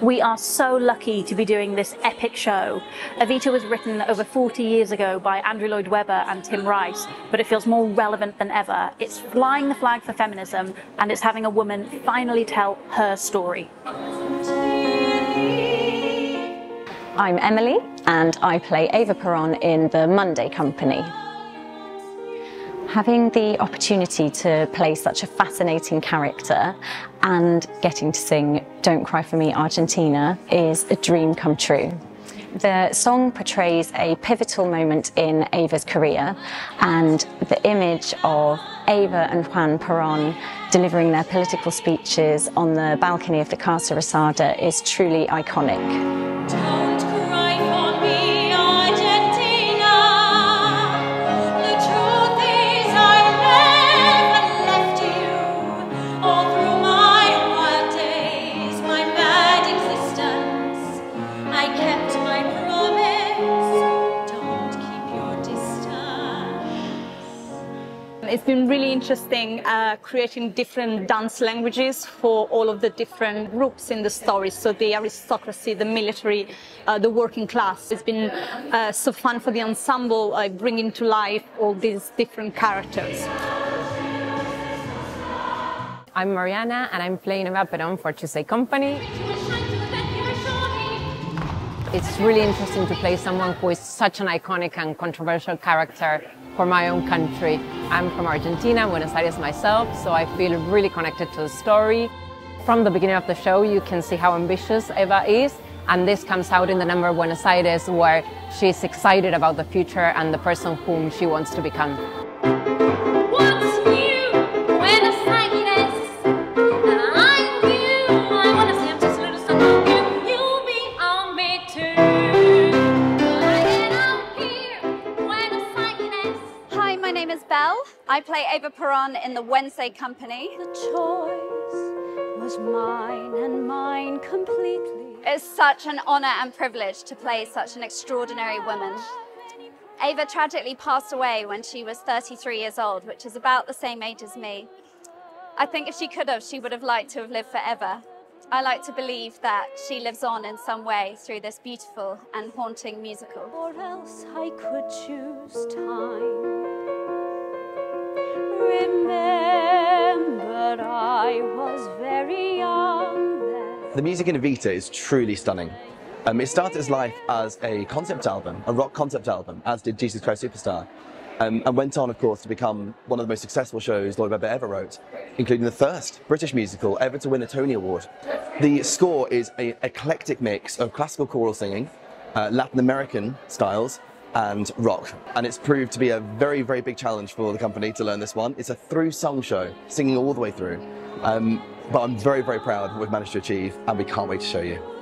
We are so lucky to be doing this epic show. Evita was written over 40 years ago by Andrew Lloyd Webber and Tim Rice, but it feels more relevant than ever. It's flying the flag for feminism and it's having a woman finally tell her story. I'm Emily and I play Eva Peron in the Monday Company. Having the opportunity to play such a fascinating character and getting to sing Don't Cry For Me Argentina is a dream come true. The song portrays a pivotal moment in Eva's career and the image of Eva and Juan Perón delivering their political speeches on the balcony of the Casa Rosada is truly iconic. It's been really interesting uh, creating different dance languages for all of the different groups in the story. So the aristocracy, the military, uh, the working class. It's been uh, so fun for the ensemble, uh, bringing to life all these different characters. I'm Mariana and I'm playing Eva Peron for Tuesday Company. It's really interesting to play someone who is such an iconic and controversial character for my own country. I'm from Argentina, Buenos Aires myself, so I feel really connected to the story. From the beginning of the show, you can see how ambitious Eva is, and this comes out in the number Buenos Aires, where she's excited about the future and the person whom she wants to become. I play Eva Peron in the Wednesday Company. The choice was mine and mine completely. It's such an honour and privilege to play such an extraordinary woman. Eva tragically passed away when she was 33 years old, which is about the same age as me. I think if she could have, she would have liked to have lived forever. I like to believe that she lives on in some way through this beautiful and haunting musical. Or else I could choose time I was very young then. The music in Evita is truly stunning. Um, it started its life as a concept album, a rock concept album, as did Jesus Christ Superstar, um, and went on, of course, to become one of the most successful shows Lloyd Webber ever wrote, including the first British musical ever to win a Tony Award. The score is an eclectic mix of classical choral singing, uh, Latin American styles, and rock. And it's proved to be a very, very big challenge for the company to learn this one. It's a through song show, singing all the way through. Um, but I'm very, very proud of what we've managed to achieve, and we can't wait to show you.